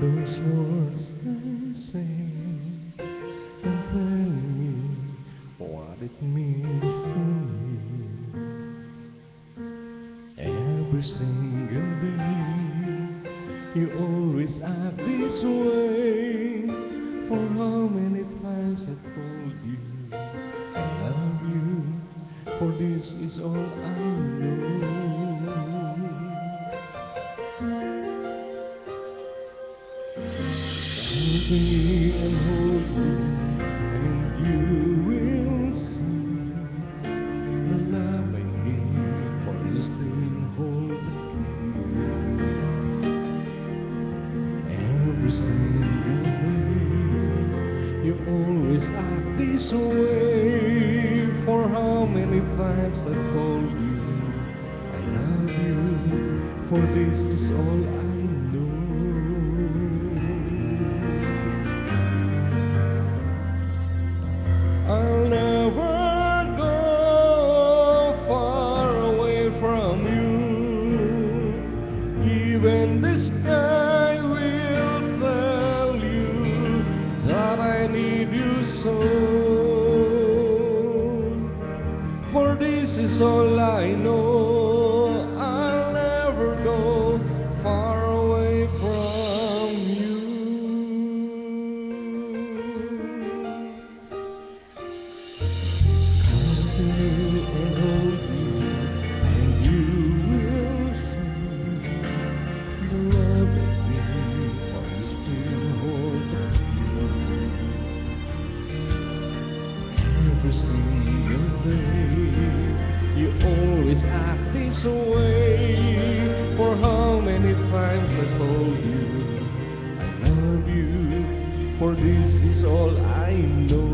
those words I say and tell me what it means to me. Every single day, you always act this way. For how many times I told you I love you, for this is all I know. Me and hold me, and you will see the love I need, for you still hold key. Every single day, you always act this way. For how many times I've told you I love you, for this is all I know. Sky will tell you that I need you so. For this is all I know. I'll never go far single day, you always act this way. For how many times I told you I love you, for this is all I know.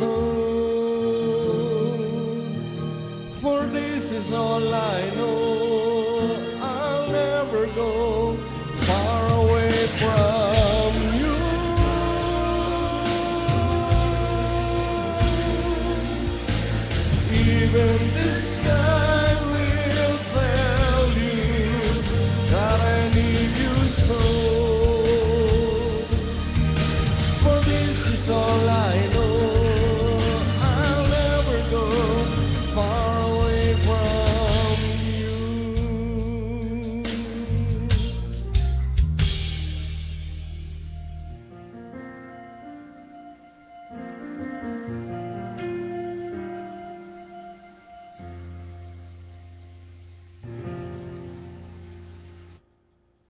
you so. For this is all I know. I'll never go far away from you. Even the sky will tell you that I need you so. For this is all I know.